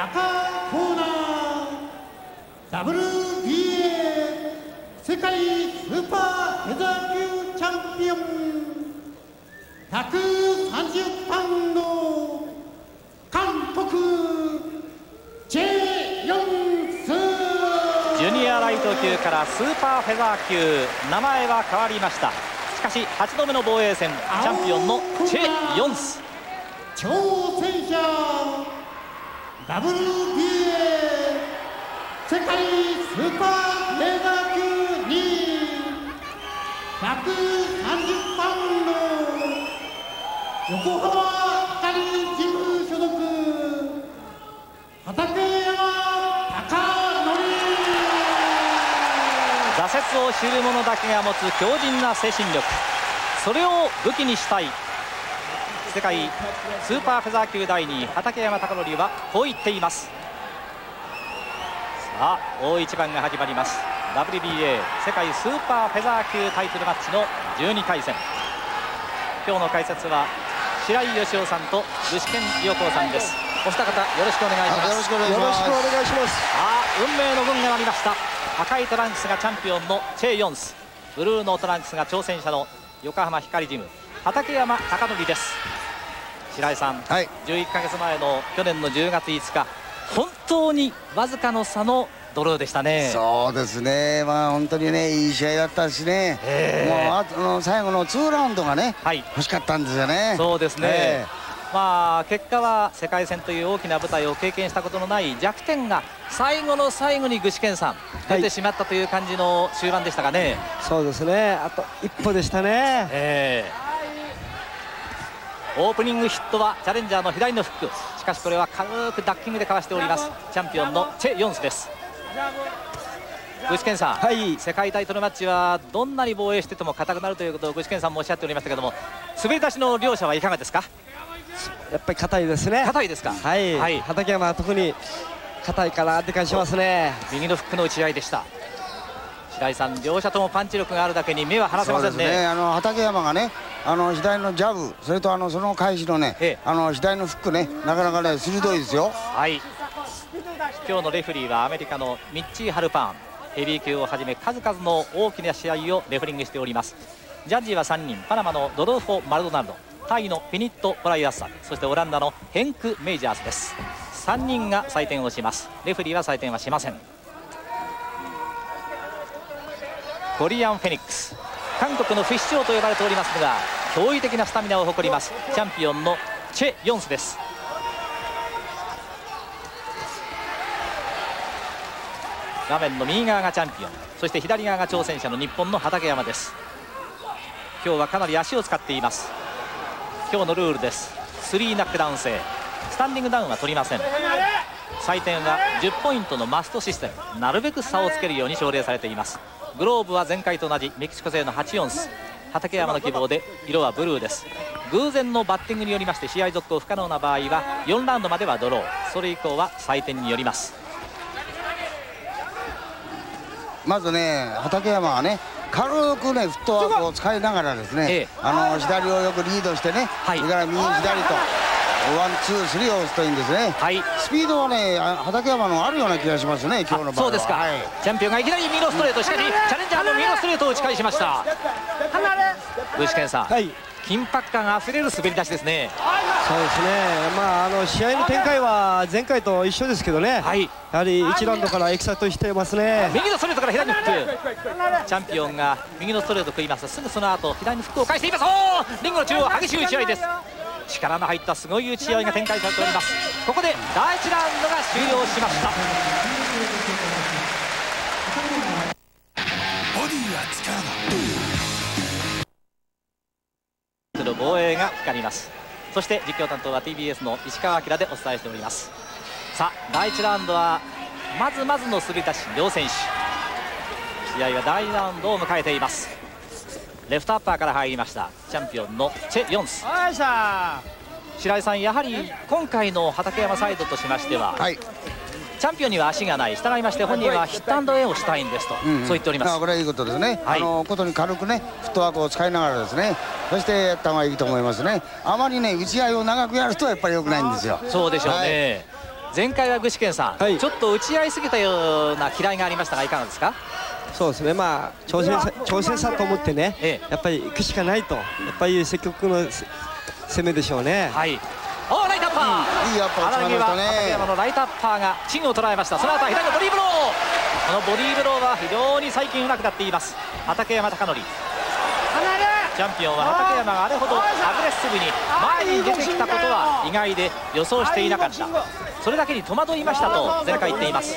赤コーナー。WBA 世界スーパーフェザー級チャンピオン。130パウンド。韓国。チェ・ヨンスジュニアライト級からスーパーフェザー級。名前は変わりました。しかし8度目の防衛戦チャンピオンのチェ・ヨンス。挑戦者 WBA 世界スーパーレーザー級2位130パウンド横浜光事務所属。畠山挫折を知る者だけが持つ強靭な精神力。それを武器にしたい。世界スーパーフェザー級第2位畠山貴則はこう言っています。さあ大一番が始まります。WBA 世界スーパーフェザー級タイトルマッチの12回戦今日の解説は白井義雄さんと具志堅陽子さんです。お二方よろしくお願いします。よろしくお願いします。あ運命の分が鳴りました。赤いトランクスがチャンピオンのチェ・ヨンス。ブルーのトランクスが挑戦者の横浜光ジム畠山貴則です白井さん、はい、11か月前の去年の10月5日。本当にわずかの差のドローでしたね。そうですね、まあ、本当にねいい試合だったしね、もうあの最後の2ラウンドがね、はい、欲しかったんですよね。そうですね、まあ、結果は世界戦という大きな舞台を経験したことのない弱点が最後の最後に具志堅さん出てしまったという感じの終盤でしたかね、そうですね。あと一歩でしたね、えー、オープニングヒットはチャレンジャーの左のフック。しかしこれは軽くダッキングでかわしております。チャンピオンのチェ・ヨンスです。具志堅さん、はい、世界タイトルマッチはどんなに防衛してても硬くなるということを具志堅さんもおっしゃっておりましたけども滑り出しの両者はいかがですか？やっぱり硬いですね。硬いですか？はい、はい、畠山は特に硬いかなって感じしますね。右のフックの打ち合いでした白井さん両者ともパンチ力があるだけに目は離せませんね、ね、あの畠山がねあの左のジャブそれとあのその返しのね、ええ、あの左のフックねなかなかね鋭いですよ。はい。今日のレフリーはアメリカのミッチー・ハルパーン。ヘビー級をはじめ数々の大きな試合をレフリングしております。ジャッジは3人パナマのドドルフォ・マルドナルドタイのフィニット・ポライアッサそしてオランダのヘンク・メイジャーズです。3人が採点をします。レフリーは採点はしませんコリアン・フェニックス。韓国のフィッシュ王と呼ばれておりますが驚異的なスタミナを誇ります。チャンピオンのチェ・ヨンスです。画面の右側がチャンピオン。そして左側が挑戦者の日本の畠山です。今日はかなり足を使っています。今日のルールです。3ナックダウン制スタンディングダウンは取りません。採点は10ポイントのマストシステム。なるべく差をつけるように奨励されています。グローブは前回と同じメキシコ製の8オンス。畠山の希望で色はブルーです。偶然のバッティングによりまして試合続行不可能な場合は4ラウンドまではドロー。それ以降は採点によります。まずね畑山はね軽くねフットワークを使いながらですね、ええ、あの左をよくリードしてね、はい、それから右左とワンツースリーを打つといいんですね、はい、スピードはね畑山のあるような気がしますね今日のそうですか、はい、チャンピオンがいきなり右のストレートしかしチャレンジャーの右のストレートを打ち返しました。具志堅さん、はい。緊迫感あふれる滑り出しですね。そうですね。まああの試合の展開は前回と一緒ですけどね、はい、やはり1ラウンドからエキサイトしてますね。右のストレートから左にフック。チャンピオンが右のストレート食います。すぐその後左にフックを返しています。おリングの中央激しい打ち合いです力の入ったすごい打ち合いが展開されております。ここで第1ラウンドが終了しました。ボディは力。の防衛が光りますそして実況担当は TBS の石川明でお伝えしております。さあ第1ラウンドはまずまずの滑り出し両選手。試合は第2ラウンドを迎えています。レフトアッパーから入りました。チャンピオンのチェ・ヨンス。白井さんやはり今回の畠山サイドとしましては、はい、チャンピオンには足がない。従いまして本人はヒットアンドエをしたいんですと、うん、そう言っております。これはいいことですね、はい、あのことに軽くねフットワークを使いながらですねそしてやった方がいいと思いますね。あまりね打ち合いを長くやるとやっぱりよくないんですよ。そうでしょうね、前回は具志堅さん、はい、ちょっと打ち合いすぎたような嫌いがありましたがいかがですか？そうですね。まあ挑戦さ挑戦さと思ってね、ええ、やっぱり行くしかないとやっぱり積極の攻めでしょうね。はい。おライトアッパー。いいアッパー打ちましたね。畠山のライトアッパーがチンを捉えました。その後は左のボディーブロー。このボディーブローは非常に最近うまくなっています。畠山貴則チャンピオンは畠山があれほどアグレッシブに前に出てきたことは意外で予想していなかった。それだけに戸惑いましたと前回言っています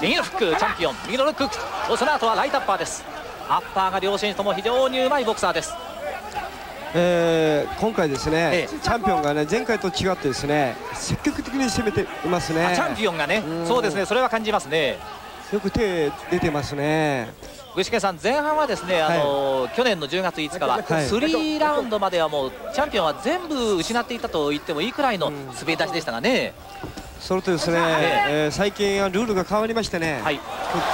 右のフックチャンピオン右のルックその後はライトアッパーです。アッパーが両選手とも非常にうまいボクサーです。えー、今回ですね、ええ、チャンピオンがね前回と違ってですね積極的に攻めていますね。チャンピオンがねそうですねそれは感じますね。よく手出てますね。具志堅さん前半はですね、あの、はい、去年の10月5日は、スリーラウンドまではもうチャンピオンは全部失っていたと言ってもいいくらいの滑り出しでしたがね。それとですね、えー、最近はルールが変わりましてね、はい、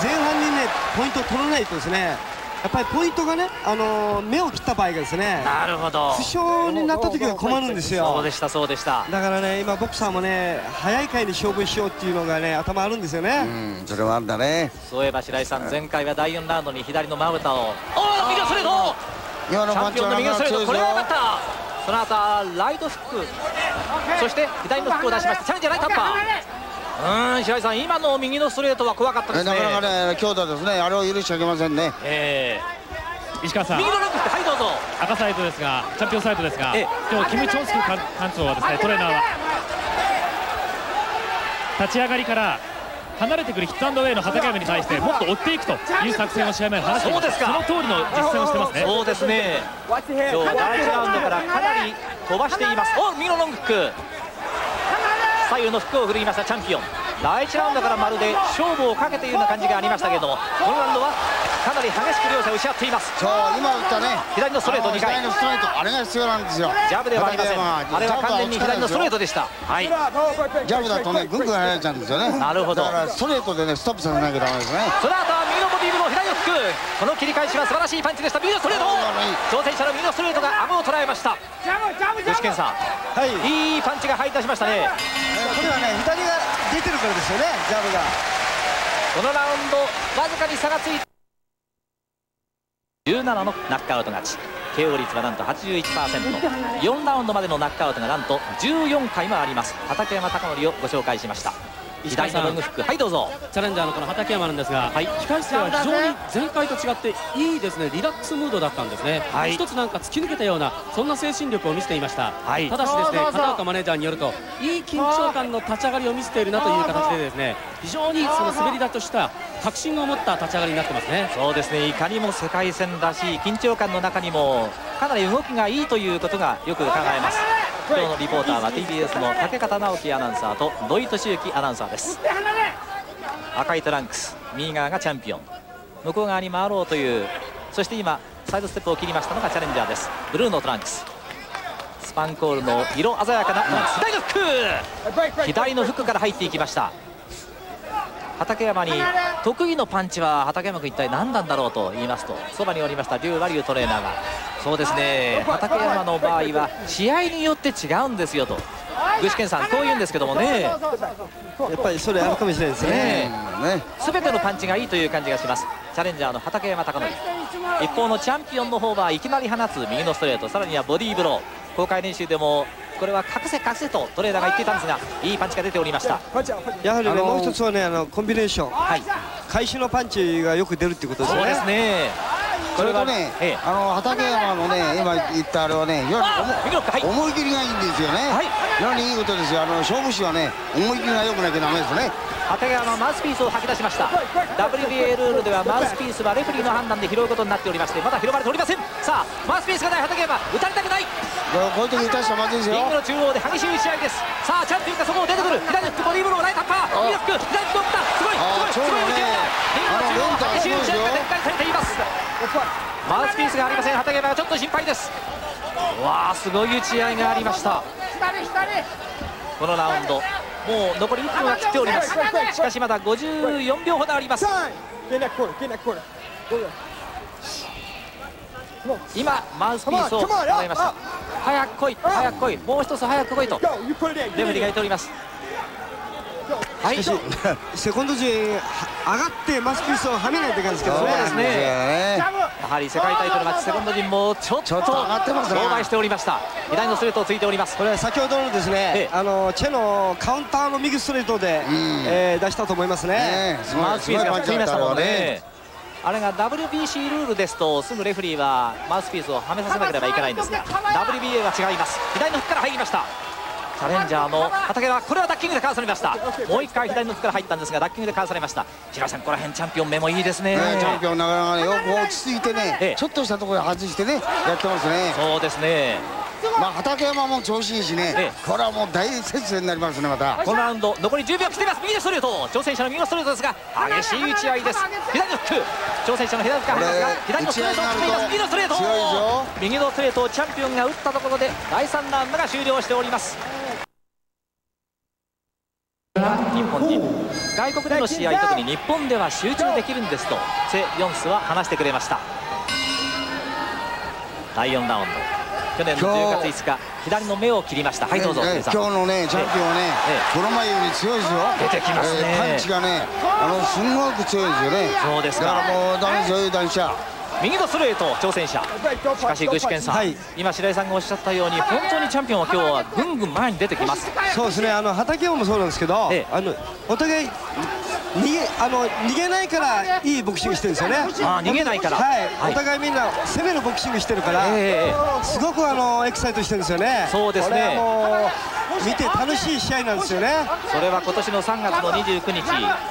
前半にねポイントを取らないとですねやっぱりポイントがね、あのー、目を切った場合がですねなるほど。負傷になった時は困るんですよ。そうでしたそうでした。だからね今ボクサーもね早い回に勝負しようっていうのがね頭あるんですよね。うんそれはあんだね。そういえば白井さん前回は第4ラウンドに左のまぶたを。おお右のストレート今のチャンピオンの右のストレートこれは良かった。その後はライトフックそして左のフックを出しましてチャレンジャーライトアッパー。うん白井さん今の右のストレートは怖かったですね。なかなかね強打ですねあれを許しちゃいけませんね。えー、石川さん。右のロックはいどうぞ。赤サイドですがチャンピオンサイドですが、えー、今日キム・チョンスキー館長はですねトレーナーは。立ち上がりから離れてくるヒットアンドウェイの畠山に対してもっと追っていくという作戦を試合前に話しています。その通りの実践をしてますね。そうですね。今日第1ラウンドからかなり飛ばしています。お右のロングフック。左右の服を振るいましたチャンピオン。第1ラウンドからまるで勝負をかけているような感じがありましたけれどもこのラウンドはかなり激しく両者打ち合っています。そう今打ったね。左のストレート2回。左のストレート。あれが必要なんですよ。ジャブではありません。あれは完全に左のストレートでした。はい。ジャブだとねぐんぐん離れちゃうんですよね。なるほど。だからストレートでねストップさせなきゃダメですね。その後は右のボディーブロー左のフックこの切り返しは素晴らしいパンチでした。右のストレート挑戦者の右のストレートが顎を捉えました。具志堅さん、はい、いいパンチが入り出しましたね。これはね左が出てるからですよねジャブが。このラウンドわずかに差がついて17のナックアウト勝ち。KO 率はなんと 81%4 ラウンドまでのナックアウトがなんと14回もあります。畠山貴則をご紹介しました。左のロングフックはいどうぞ。チャレンジャーのこの畠山なんですが、はい、控室は非常に前回と違っていいですねリラックスムードだったんですね、はい、一つなんか突き抜けたようなそんな精神力を見せていました、はい、ただしですね片岡マネージャーによるといい緊張感の立ち上がりを見せているなという形でですね非常にその滑りだとした確信を持った立ち上がりになってますね。そうですね。いかにも世界戦らしい緊張感の中にもかなり動きがいいということがよく考えます今日のリポーターは TBS の竹方直樹アナウンサーと土井敏之アナウンサーです。赤いトランクス右側がチャンピオン。向こう側に回ろうというそして今サイドステップを切りましたのがチャレンジャーです。ブルーのトランクス。スパンコールの色鮮やかな左のフック。左のフックから入っていきました畠山に得意のパンチは畠山君一体何なんだろうと言いますとそばにおりました劉和竜トレーナーが。そうですね畠山の場合は試合によって違うんですよと。具志堅さんこう言うんですけどもね。やっぱりそれあるかもしれないですね。全てのパンチがいいという感じがします。チャレンジャーの畠山貴則。一方のチャンピオンの方はいきなり放つ右のストレート。さらにはボディーブロー。公開練習でもこれは隠せ隠せとトレーナーが言っていたんですがいいパンチが出ておりました。やはり、ね、もう一つはねあのコンビネーション、はい、開始のパンチがよく出るっていうことですね。そうですねこれとね、ええ、あの畠山のね今言ったあれはね思い。切りがいいんですよね、はい、非常にいいことですよ。あの勝負師はね思い切りが良くなきゃダメですね。畠山マウスピースを吐き出しました。WBA ルールではマウスピースはレフリーの判断で拾うことになっておりましてまだ拾われておりません。さあマウスピースがない畠山打たれたくない。こういう時打たしたらまずいですよ。リングの中央で激しい打ち合いです。さあチャンピオンがそこを出てくる。左フックボディーブローライトアッパー。右フック左フック打った。すごいすごいすごい激しい打ち合いが展開されていますマウスピースがありません畠山がちょっと心配です。わあすごい打ち合いがありました。このラウンド。もう残り1分は切っております。しかしまだ54秒ほどあります。今マウスピースを使いました。早く来い早く来い。もう一つ早く来いと。レフェリーが言っております。はい、セコンド陣上がってマスピースをはめないといけないですけど。ね。そうですね。やはり世界タイトルマッチセコンド陣もちょっと上売しておりました。左のストレートをついております。これ先ほどのですね、あのチェのカウンターの右ストレートで、えー、出したと思いますね。マウスピースが振っていましたもんね。あれが WBC ルールですとすぐレフリーはマウスピースをはめさせなければいけないんですが WBA は違います。左のフッから入りました。チャレンジャーの畠はこれはダッキングでかわされました。もう一回左のフから入ったんですがダッキングでかわされました。平さんここら辺チャンピオン目もいいですね、ね、チャンピオンなかなかねよく落ち着いてね、ええ、ちょっとしたところで外してねやってますね。そうですね。まあ畠山も調子いいしね、ええ、これはもう大接戦になりますねまた。このラウンド残り10秒来ています。右のストレート挑戦者の右のストレートですが激しい打ち合いです。左のフック。挑戦者の左のフックが左のストレートを切っています。右のストレート右のストレートをチャンピオンが打ったところで第3ラウンドが終了しております日本人外国での試合特に日本では集中できるんですとセ・ヨンスは話してくれました。第4ラウンド。去年の10月5日左の目を切りました。はいどうぞ、今日のねチャンピオンはね、この前より強いですよ。出てきますね、パンチがねあのすごく強いですよね。そうですか。だからもうダメですよ男子は右のストレート挑戦者。しかし具志堅さん、はい、今白井さんがおっしゃったように本当にチャンピオンは今日はぐんぐん前に出てきます。そうですね。あの畠山もそうなんですけど、ええ、あのお互い逃げあの逃げないからいいボクシングしてるんですよね。あ逃げないから。はい、はい、お互いみんな攻めのボクシングしてるから、えー、すごくあのエキサイトしてるんですよね。そうですね。見て楽しい試合なんですよね。それは今年の3月の29日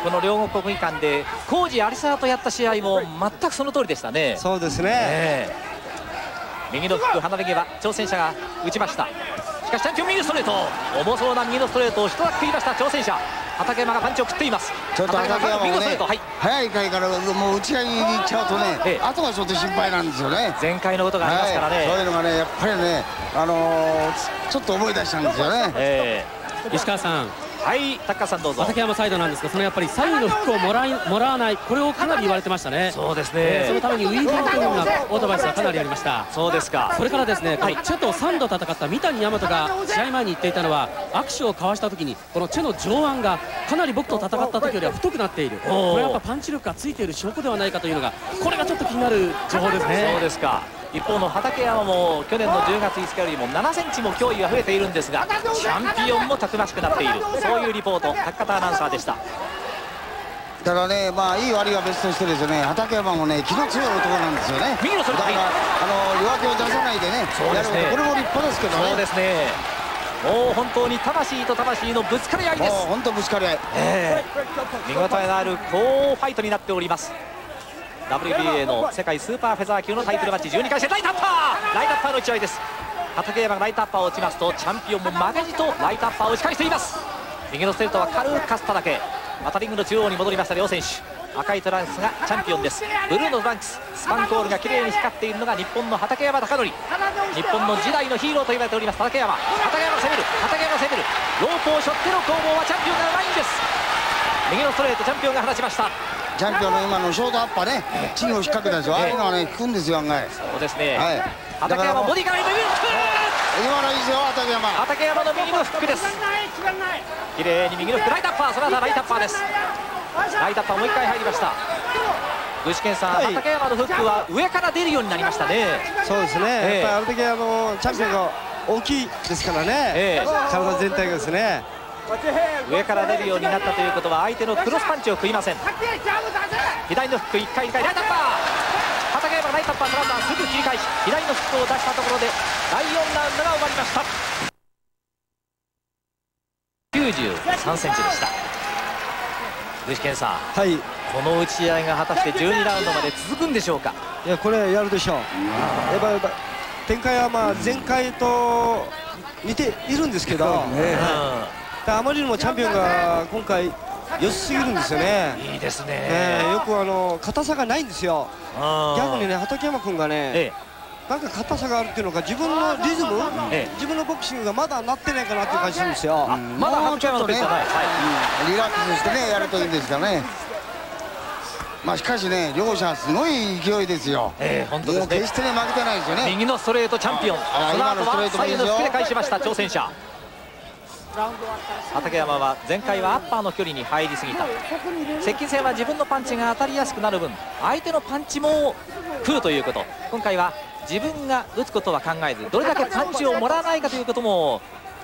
この両国国技館で工事有沢とやった試合も全くその通りでしたね。そうですね、えー、右のフック離れ際挑戦者が打ちましたしかしチャンピオン右ストレート。重そうな右のストレートを一つ食いました。挑戦者。畠山がパンチを食っています。ちょっと畠山もね、はい、早い回からもう打ち合いに行っちゃうとね、ええ、あとがちょっと心配なんですよね。前回のことがありますからね、はい、そういうのがねやっぱりねあのー、ちょっと思い出したんですよね、えー、石川さんはい高さんどうぞ。畠山サイドなんですがそのやっぱり左右の服をもらいもらわないこれをかなり言われてましたね。そうですね、えー、そのためにウィークというようなアドバイスはかなりありました。そうですか。それからですね、はい、チェと3度戦った三谷大和が試合前に言っていたのは握手を交わした時にこのチェの上腕がかなり僕と戦った時よりは太くなっている。これはやっぱパンチ力がついている証拠ではないかというのがこれがちょっと気になる情報ですね。そうですか一方の畠山も去年の10月5日よりも7センチも脅威が増えているんですがチャンピオンもたくましくなっている。そういうリポート高田アナウンサーでした。ただね、まあ、いい悪いは別としてですね畠山もね気の強い男なんですよね。右のだから、あの弱気を出さないでねそうですね。これも立派ですけどね。そうですね。もう本当に魂と魂のぶつかり合いです。本当ぶつかり合い、えー、見応えのある好ファイトになっております WBA の世界スーパーフェザー級のタイトルマッチ12回戦ライトアッパーライトアッパーの打ち合いです。畑山がライトアッパーを打ちますとチャンピオンも負けじとライトアッパーを打ち返しています。右のストレートは軽くかすっただけまたリングの中央に戻りました両選手。赤いトランクスがチャンピオンです。ブルーのトランクス。スパンコールが綺麗に光っているのが日本の畑山隆則日本の次代のヒーローと言われております畑山。畑山攻める。畑山攻める。ロープを背負っての攻防はチャンピオンがうまいんです。右のストレートチャンピオンが放ちました。チャンピオンの今のショートアッパーね。チンを引っ掛けたんですよ。ああいうのはね効くんですよ案外。そうですね。はい。畠山ボディから今右フック今のいいですよ畠山。畠山の右のフックです。綺麗に右のフックライトアッパーその後ライトアッパーです。ライトアッパーもう一回入りました。具志堅さん、はい、畠山のフックは上から出るようになりましたね。そうですね、えー、やっぱりある時あのチャンピオンが大きいですからね、えー、体全体がですね上から出るようになったということは相手のクロスパンチを食いません。左のフック1回2回ライトアッパー畠山ライトアッパーのランナーすぐ切り返し。左のフックを出したところで第4ラウンドが終わりました。93センチでした。具志堅さん、はい、この打ち合いが果たして12ラウンドまで続くんでしょうか？いやこれやるでしょう。やっぱやっぱ展開はまあ前回と似ているんですけど、ね、うんあまりにもチャンピオンが今回良すぎるんですよね。いいですね、えー、よくあの硬さがないんですよ。逆にね畠山君がね、ええ、なんか硬さがあるっていうのか自分のリズム、ええ、自分のボクシングがまだなってないかなっていう感じするんですよ。まだ畠山のペースはない、はい、リラックスしてねやるといいんですかね。まあしかしね両者すごい勢いですよ、えー、本当ですね。決してね負けてないですよね。右のストレートチャンピオン。その後は左の引きで返しました挑戦者畠山は前回はアッパーの距離に入りすぎた。接近戦は自分のパンチが当たりやすくなる分相手のパンチも食うということ。今回は自分が打つことは考えずどれだけパンチをもらわないかということも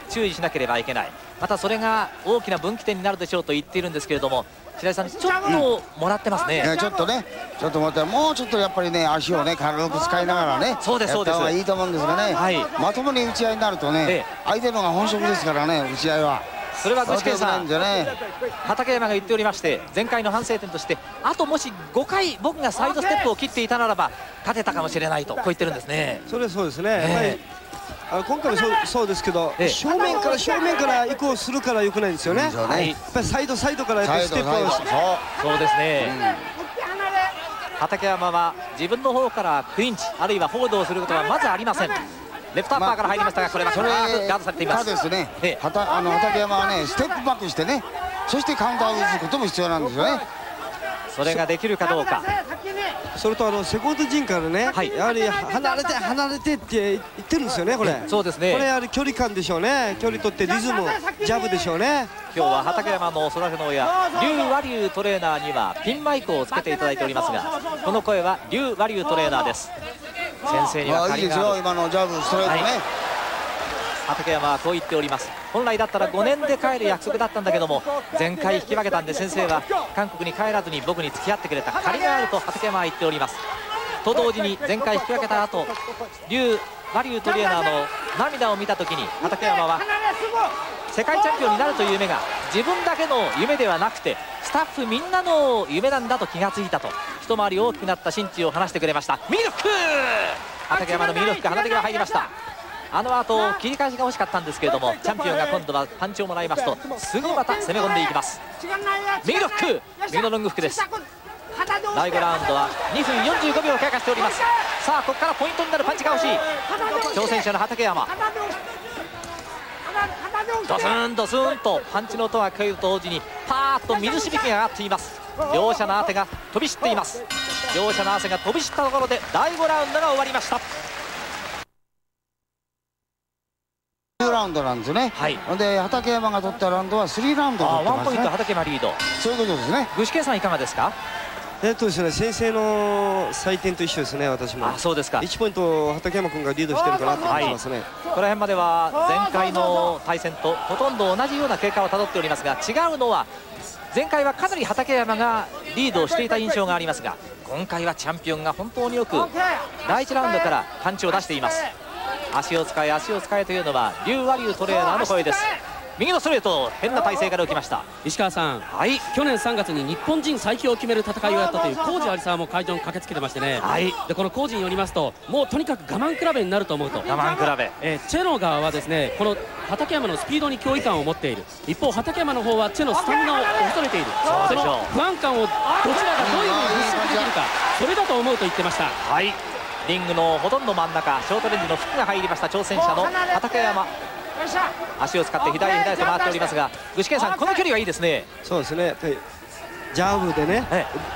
注意しなければいけない。またそれが大きな分岐点になるでしょうと言っているんですけれども白井さんちょっともらってますね、うん、ちょっとねちょっと待ってもうちょっとやっぱりね足をね軽く使いながらねそうですそうです。いいと思うんですがね、はい、まともに打ち合いになるとね、ええ、相手のが本職ですからね打ち合いは。それは具志堅さん、ね、畠山が言っておりまして前回の反省点としてあともし5回僕がサイドステップを切っていたならば勝てたかもしれないとこう言ってるんですね。それそうですね、えーあの今回もそうそうですけど、ええ、正面から正面から移行するからよくないんですよね、はい、やっぱりサイドサイドからやっぱステップをそうですね、うん、畠山は自分の方からクリンチあるいはフォールドをすることはまずありません。レフトアッパーから入りましたがこれはそれガードされています。ですね、ええ、あの畠山はねステップバックしてねそしてカウンターを打つことも必要なんですよね。それができるかどうかそれとあのセコンド陣からね、はい、やはり離れて離れてって言ってるんですよねこれ。そうですね。これやはり距離感でしょうね。距離取ってリズムジャブでしょうね。今日は畠山の空手の親。劉和竜トレーナーにはピンマイクをつけていただいておりますがこの声は劉和竜トレーナーです。先生にはいいですよ。今のジャブストレートね、はい畠山はこう言っております。本来だったら5年で帰る約束だったんだけども前回引き分けたんで先生は韓国に帰らずに僕に付き合ってくれた借りがあると畠山は言っております。と同時に前回引き分けた後劉マリュートレーナーの涙を見た時に畠山は世界チャンピオンになるという夢が自分だけの夢ではなくてスタッフみんなの夢なんだと気がついたと一回り大きくなった心地を話してくれました。ミルク！畠山の右のフック鼻手が入りましたあの後切り返しが欲しかったんですけれどもチャンピオンが今度はパンチをもらいますとすぐまた攻め込んでいきます。右のフック右のロングフックで。す第5ラウンドは2分45秒経過しております。さあここからポイントになるパンチが欲しい。挑戦者の畠山。ドスンドスンとパンチの音が聞こえると同時にパーッと水しぶきが上がっています。両者の汗が飛び散っています。両者の汗が飛び散ったところで第5ラウンドが終わりましたラウンドなんですね、はい、で畠山が取ったラウンドは3ラウンドワンポイント畠山リード。そういうことですね。具志堅さんいかがですか？えっとですね先生の採点と一緒ですね私も。あそうですか。1ポイント畠山君がリードしてるかなと思ってますね、はい、この辺までは前回の対戦とほとんど同じような経過をたどっておりますが違うのは前回はかなり畠山がリードしていた印象がありますが今回はチャンピオンが本当によく第1ラウンドからパンチを出しています足を使え足を使えというのは劉和竜トレーナーの声です。右のストレート変な体勢から浮きました。石川さん、はい、去年3月に日本人最強を決める戦いをやったという浩二有沢も会場に駆けつけてましてね、はい、でこの浩二によりますともうとにかく我慢比べになると思うと。我慢比べ、えー、チェの側はですねこの畠山のスピードに脅威感を持っている。一方畠山の方はチェのスタミナを恐れている。その不安感をどちらがどういうふうに払拭できるかそれだと思うと言ってました。はいリングのほとんど真ん中ショートレンジのフックが入りました挑戦者の畠山。足を使って左へ左へと回っておりますが具志堅さんこの距離はいいですね。そうですね。ジャブでね、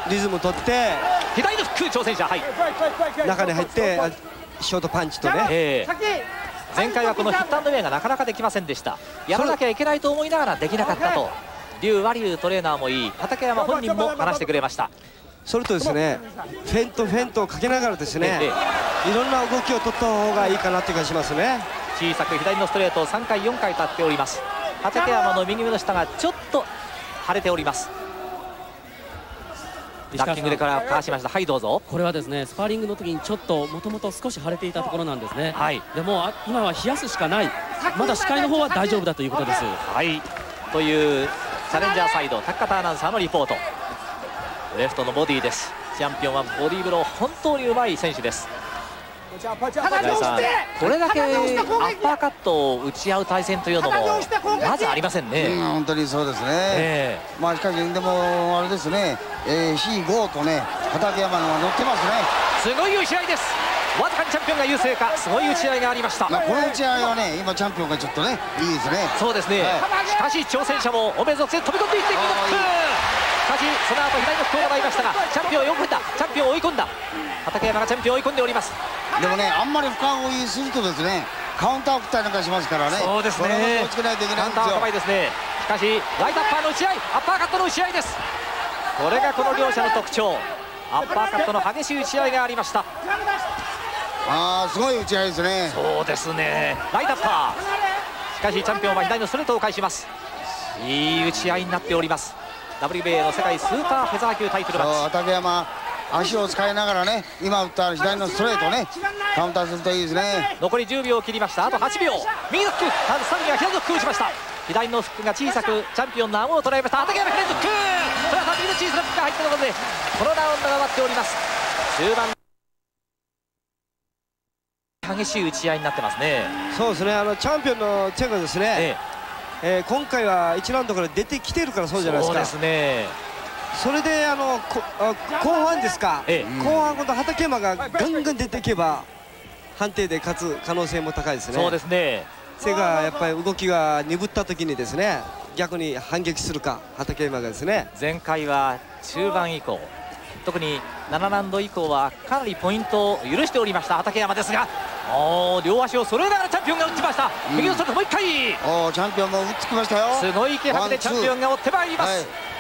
リズム取って。左のフック挑戦者はい。中に入ってショートパンチとね、えー、前回はこのヒットアンドウェイがなかなかできませんでした。やらなきゃいけないと思いながらできなかったと。劉和竜トレーナーもいい。畠山本人も話してくれましたそれとですねフェントフェントをかけながらですね、いろんな動きを取った方がいいかなという気がしますね。小さく左のストレートを3回4回立っております。畠山の右目の下がちょっと腫れております。ダッキングでからかわしました。はいどうぞ。これはですねスパーリングの時にちょっともともと少し腫れていたところなんですね。はい。でも今は冷やすしかない。まだ視界の方は大丈夫だということです。はい。というチャレンジャーサイド高田アナウンサーのリポートレフトのボディです。チャンピオンはボディーブロー本当にうまい選手です。さんこれだけアッパーカットを打ち合う対戦というのもまずありませんね、うん、本当にそうですね、え。ー、まあしかしでもあれですね、えー、C5 とね畠山のが乗ってますね。すごい打ち合いです。わずかにチャンピオンが優勢か。すごい打ち合いがありました、まあ、この打ち合いはね今チャンピオンがちょっとねいいですね。そうですね、はい、しかし挑戦者も臆せず飛び込んでいってしかしその後左のフックをもらいましたがチャンピオンを追い込んだチャンピオンを追い込んだ。畑山がチャンピオンを追い込んでおります。でもねあんまり深追いするとですねカウンターを打ったりなんかしますからねそうですね。気をつけないといけないんですよ。ですね。しかしライトアッパーの打ち合いアッパーカットの打ち合いです。これがこの両者の特徴。アッパーカットの激しい打ち合いがありました。ああすごい打ち合いですね。そうですね。ライトアッパー。しかしチャンピオンは左のストレートを返します。いい打ち合いになっております WBA の世界スーパーフェザー級タイトルマッチ。畠山足を使いながらね今打った左のストレートねカウンターするといいですね。残り10秒を切りました。あと8秒。右のフックサミが左のフック打ちました。左のフックが小さくチャンピオンの顎を捉えました。畠山左のフックそれは右の小さなフックが入ったところでこのラウンドが終わっております。終盤。激しい打ち合いになってますね。そうですね。あのチャンピオンのチェンがですね、えええー、今回は1ラウンドから出てきてるからそうじゃないですか。そうですね。それであの後半ですか、ええ、後半今度畠山がガンガン出ていけば判定で勝つ可能性も高いですね。そうですね。背がやっぱり動きが鈍った時にですね逆に反撃するか畠山がですね。前回は中盤以降特に7ラウンド以降はかなりポイントを許しておりました。畠山ですがお両足を揃えながらチャンピオンが打ちました、うん、右の外もう一回。おチャンピオンも打ってきましたよ。すごい気迫でチャンピオンが追ってまいります、はい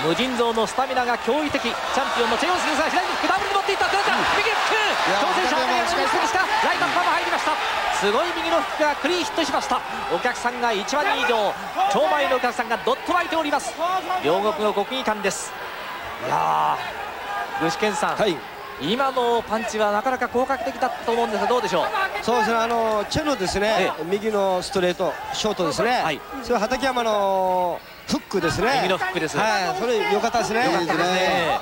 無尽蔵のスタミナが驚異的。チャンピオンのチェヨンスですが左にダブルに持っていった。クラちゃん右フック挑戦者がやりした。ライトアッパーも入りました。すごい右のフックがクリーンヒットしました。お客さんが1万人以上超前のお客さんがどっと湧いております。両国の国技館です。いやー具志堅さん、はい。今のパンチはなかなか効果的だったと思うんですがどうでしょう？そうですねあのチェのですね、右のストレートショートですね、はい、それは畠山のフックですね。右のフックです。はいそれ良かったですね。良かったですね。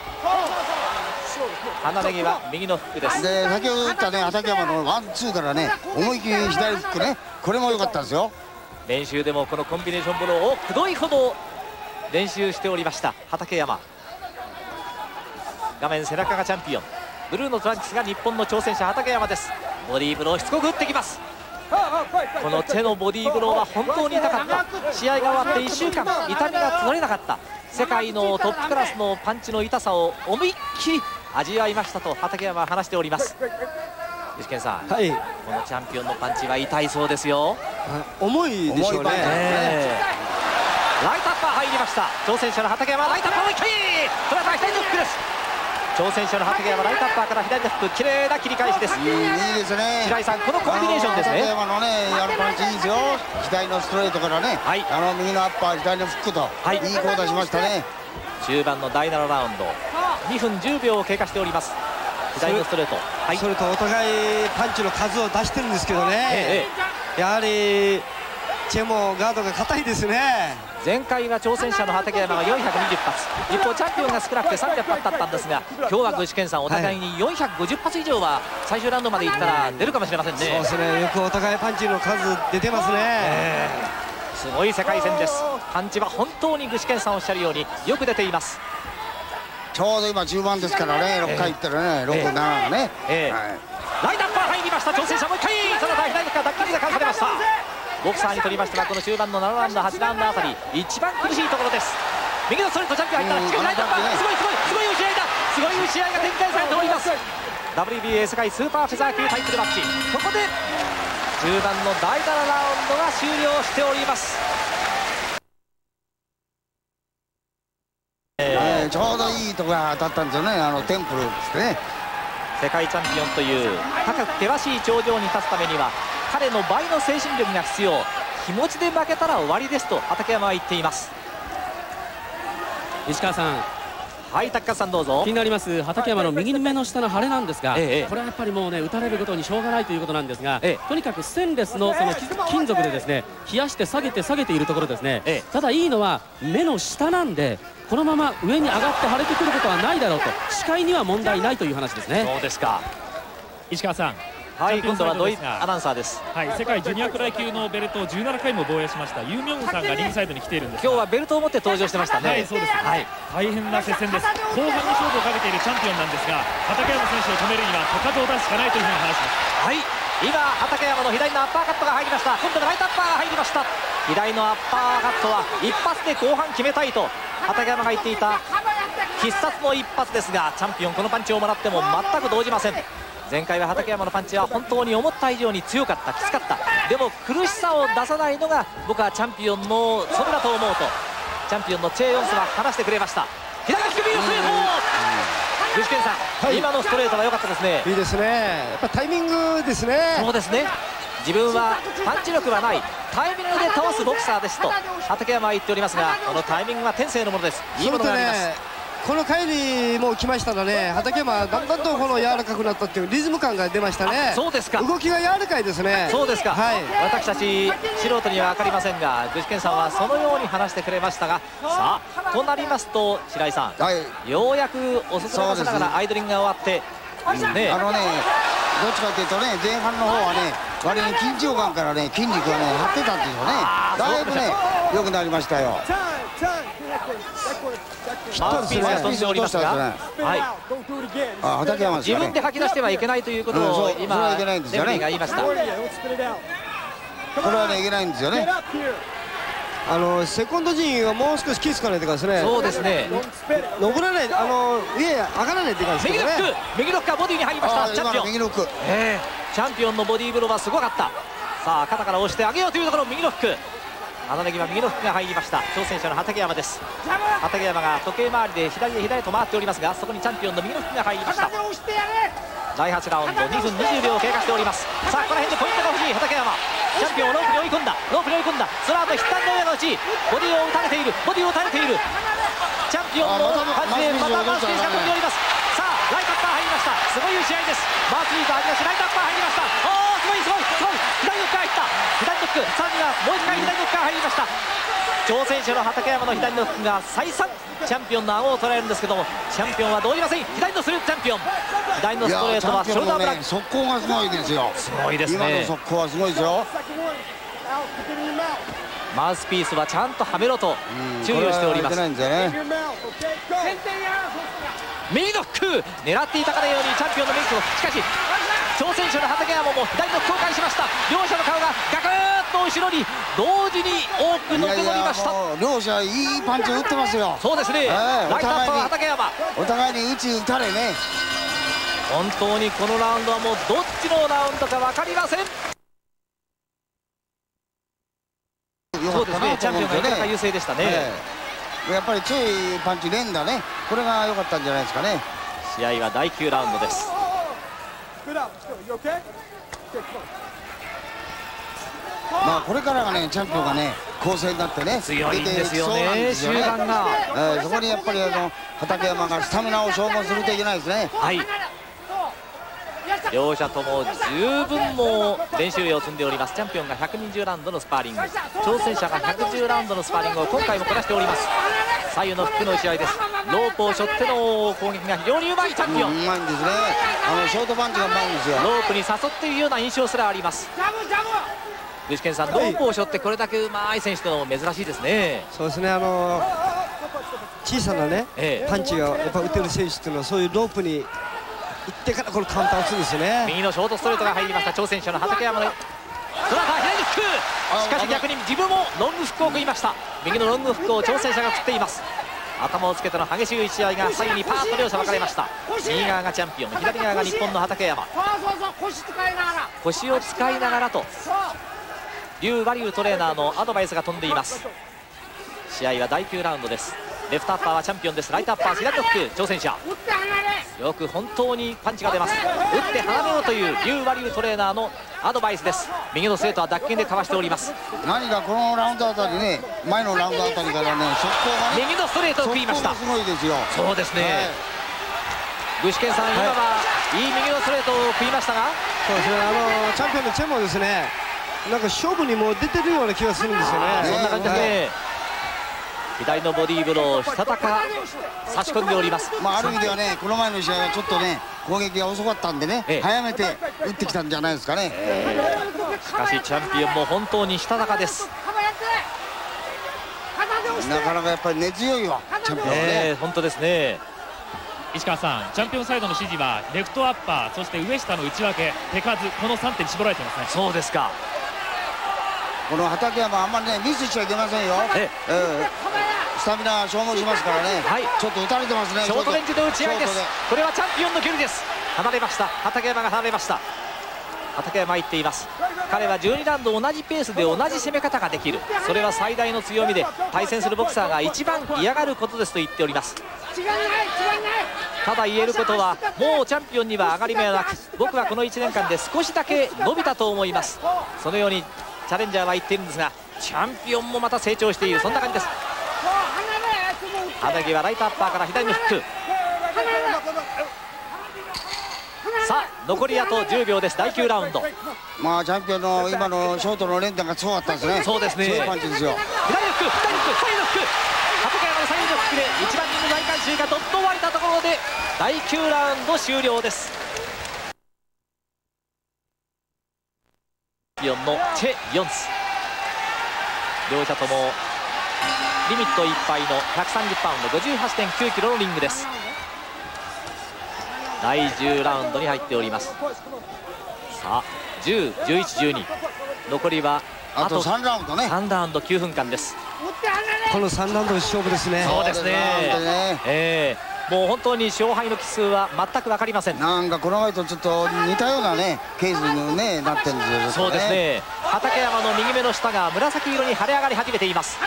花ネギは右のフックです。で先ほど打ったね畠山のワンツーからね思い切り左フックねこれも良かったですよ。練習でもこのコンビネーションボロをくどいほど練習しておりました畠山画面背中がチャンピオン。ブルーのトランクスが日本の挑戦者畠山です。ボディーブローしつこく打ってきます。この手のボディーブローは本当に痛かった。試合が終わって1週間痛みが取れなかった。世界のトップクラスのパンチの痛さを思いっきり味わいましたと畠山は話しております。具志堅さん、はい、このチャンピオンのパンチは痛いそうですよ。重いでしょうね、えー、ライトアッパー入りました。挑戦者の畠山ライトアッパーもう一回トラバー左のフックです挑戦者の畠山ライトアッパーから左のフック綺麗な切り返しです。いいですね。白井さんこのコンビネーションですね。畠山のねやるパンチいいですよ左のストレートからね、はい、あの右のアッパー左のフックと、はい、いいコーダしましたね。中盤の第7ラウンド。2分10秒を経過しております。左のストレート。はい。それとお互いパンチの数を出してるんですけどね、ええ、やはりチェもガードが硬いですね。前回は挑戦者の畠山が420発。一方チャンピオンが少なくて300発だったんですが今日は具志堅さんお互いに450発以上は最終ラウンドまでいったら出るかもしれませんね。そうですね。よくお互いパンチの数出てますね、えー、すごい世界戦です。パンチは本当に具志堅さんおっしゃるようによく出ています。ちょうど今10番ですからね6回いったらね、えー、6、7がね、えー。はい、ライダッパー入りました。挑戦者もう一回。その左からダッカリが返されましたボクサーにとりましてはこの終盤の7ラウンド8ラウンドあたり一番苦しいところです。右のストレートジャンプ入った。ら近くライトバーすごいすごいすごい打ち合いだ。すごい打ち合いが展開されております。WBA 世界スーパーフェザー級タイトルマッチ。ここで中盤の第7ラウンドが終了しております。えー、ちょうどいいところが当たったんですよね。あのテンプルですね。世界チャンピオンという高く険しい頂上に立つためには彼の倍の精神力が必要。気持ちで負けたら終わりですと畠山は言っています。石川さん。はい高さんどうぞ。気になります。畠山の右目の下の腫れなんですが、ええ、これはやっぱりもうね打たれることにしょうがないということなんですが、え、とにかくステンレスのその金属でですね冷やして下げて下げているところですね、ただいいのは目の下なんでこのまま上に上がって腫れてくることはないだろうと。視界には問題ないという話ですね。そうですか。石川さんはい今度は土井アナウンサーです。はい世界ジュニアフライ級のベルトを17回も防衛しました。ユーミョンさんがリングサイドに来ているんです今日はベルトを持って登場してましたね。はいそうです、はい、大変な接戦です。後半に勝負をかけているチャンピオンなんですが畑山選手を止めるには手数を出すしかないというふうに話しますはい。今畑山の左のアッパーカットが入りました。今度はライトアッパーが入りました。左のアッパーカットは一発で後半決めたいと畠山が言っていた必殺の一発ですがチャンピオンこのパンチをもらっても全く動じません前回は畠山のパンチは本当に思った以上に強かったきつかった。でも苦しさを出さないのが僕はチャンピオンのそれだと思うとチャンピオンのチェ・ヨンスは話してくれました。左利きビールストレート具志堅さん、はい、今のストレートは良かったですね。いいですね。やっぱタイミングですね。そうですね。自分はパンチ力はないタイミングで倒すボクサーですと畠山は言っておりますがこのタイミングは天性のものです。いいものがありますこの帰りも来ましたらね畠山だんだんとこの柔らかくなったっていうリズム感が出ましたね。そうですか。動きが柔らかいですね。そうですか、はい、私たち素人には分かりませんが具志堅さんはそのように話してくれましたがさあとなりますと白井さん、はい、ようやく遅くながらアイドリングが終わって、ね、あのねどっちかというとね前半の方はね割に緊張感からね筋肉がね張ってたんでしょうねだいぶね良くなりましたよマウスピースが飛んでおりますが、はい、あ畠山、ね、自分で吐き出してはいけないということを、うん、今、レフリーが言いました。これはねいけないんですよね。あのセコンド陣がもう少し気付かないといかですね。そうですね。登らない、あの上上がらないといかですね。右ロック、右ロックがボディに入りました。チャンピオン。右ロック。えー、チャンピオンのボディーブローはすごかった。さあ肩から押してあげようというところ右ロック。花ネギは右のフックが入りました。挑戦者の畠山です。畠山が時計回りで左へ左へと回っておりますがそこにチャンピオンの右のフックが入りました。第8ラウンド2分20秒経過しております。さあこの辺でポイントが欲しい。畠山チャンピオンをロープに追い込んだ。ロープに追い込んだ。その後筆端の上のうちボディを打たれている。ボディを打たれている。チャンピオンのパンチでまたマウスピースが飛んでおります。さあライトアッパー入りました。すごい打ち合です。マウスピースありましライトアッパー入りました。入りました。挑戦者の畠山の左のフックが再三チャンピオンの顎を捉えるんですけどもチャンピオンは動じません。左のスルーチャンピオン。左のストレートはショルダーブラック、速攻がすごいですよ。すごいですね。今の速攻はすごいですよ。マウスピースはちゃんとはめろと注意をしております、ね、右ノック狙っていたかのようにチャンピオンのメイクをしかし挑戦者の畠山も左の交換しました。両者の顔がガクッと後ろに同時に多くのけぞりました。両者いいパンチを打ってますよ。そうですね、えー、ライトアッパー畠山。お互いに打ち打たれね。本当にこのラウンドはもうどっちのラウンドか分かりません。そうですね。チャンピオンがいかなか優勢でしたね、えー、やっぱり強いパンチ連打ね。これが良かったんじゃないですかね。試合は第9ラウンドですまあこれからがねチャンピオンがね構成になってね強いんですよね終盤が、えー、そこにやっぱりあの畠山がスタミナを消耗するといけないですね。はい両者とも十分も練習量を積んでおります。チャンピオンが120ラウンドのスパーリング。挑戦者が110ラウンドのスパーリングを今回もこなしております。左右の服の打ち合いです。ロープを背負っての攻撃が非常にうまいチャンピオン、うまいんですね。あのショートパンチがうまいんですよ。ロープに誘っているような印象すらあります。具志堅さん、ロープを背負ってこれだけうまい選手と珍しいですね。そうですね。あの小さなね、ええ、パンチがやっぱ打てる選手っていうのはそういうロープに行ってからこのカウンターを打つんですよね。右のショートストレートが入りました。挑戦者の畠山のその左フックしかし逆に自分もロングフックを食いました。右のロングフックを挑戦者が振っています。頭をつけての激しい打ち合いが左右にパーッと両者分かれました。右側がチャンピオン左側が日本の畠山。腰を使いながらと劉バリュートレーナーのアドバイスが飛んでいます。試合は第9ラウンドですレフトアッパーはチャンピオンです。ライトアッパー左のフック挑戦者。よく本当にパンチが出ます。打って離れろという劉バリュートレーナーのアドバイスです。右の生徒は脱剣でかわしております。何かこのラウンドあたりね前のラウンドあたりからね速攻がね右のストレートを食いました。すごいですよ。そうですね、はい、具志堅さん、今はいい右のストレートを食いましたが？そうですね。あのチャンピオンのチェンもですね。なんか勝負にも出てるような気がするんですよね。そんな感じですね、はい左のボディーブローしたたか差し込んでおります、まあ、ある意味ではねこの前の試合はちょっとね攻撃が遅かったんでね、ええ、早めて打ってきたんじゃないですかね、えー、しかしチャンピオンも本当にしたたかです。なかなかやっぱり根強いわチャンピオンね、えー、本当ですね。石川さんチャンピオンサイドの指示はレフトアッパーそして上下の内訳手数この3点絞られてますね。そうですか。この畠山あんまりねミスしちゃいけませんよ。ええスタミナ消耗しますからね、はい、ちょっと打たれてますねショートレンジの打ち合いです。これはチャンピオンの距離です。離れました。畠山が離れました。畠山言っています。彼は12ラウンド同じペースで同じ攻め方ができる。それは最大の強みで対戦するボクサーが一番嫌がることですと言っております。ただ言えることはもうチャンピオンには上がり目はなく僕はこの1年間で少しだけ伸びたと思います。そのようにチャレンジャーは言っているんですがチャンピオンもまた成長している。そんな感じです花木はライトアッパーから左のフック。さあ残りあと10秒です。第9ラウンド。まあチャンピオンの今のショートの連打が強かったですね。そうですね。強いパンチですよ。左のフック左のフック左のフック畠山の左のフック。で1番人の大観衆がどっと湧いたところで第9ラウンド終了です。チャンピオンのチェ・ヨンス。両者ともリミットいっぱいの130パウンド58.9キロのリングです。第10ラウンドに入っております。さあ101112残りはあと3ラウンドね。3ラウンド9分間です。この3ラウンドの勝負ですね。そうですね。ええ。ーもう本当に勝敗の奇数は全く分かりません。なんかこの前とちょっと似たようなねケースに、ね、なってるんですよ、ね、そうですね。畠山の右目の下が紫色に腫れ上がり始めています。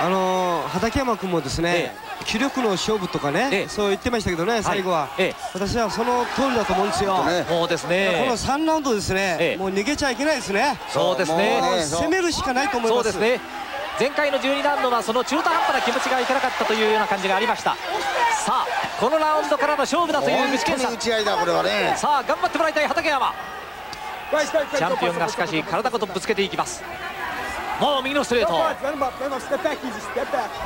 あのー、畠山君もですね、ええ、気力の勝負とかね、え、そう言ってましたけどね最後は、はい、私はその通りだと思うんですよ。そうですね。この3ラウンドですね、もう逃げちゃいけないですね。そうですね。攻めるしかないと思います。そうですね。前回の12ラウンドはその中途半端な気持ちがいかなかったというような感じがありましたさあこのラウンドからの勝負だという具志堅さん。打ち合いだこれはね。さあ頑張ってもらいたい畠山。チャンピオンがしかし体ごとぶつけていきます。もう右のストレート。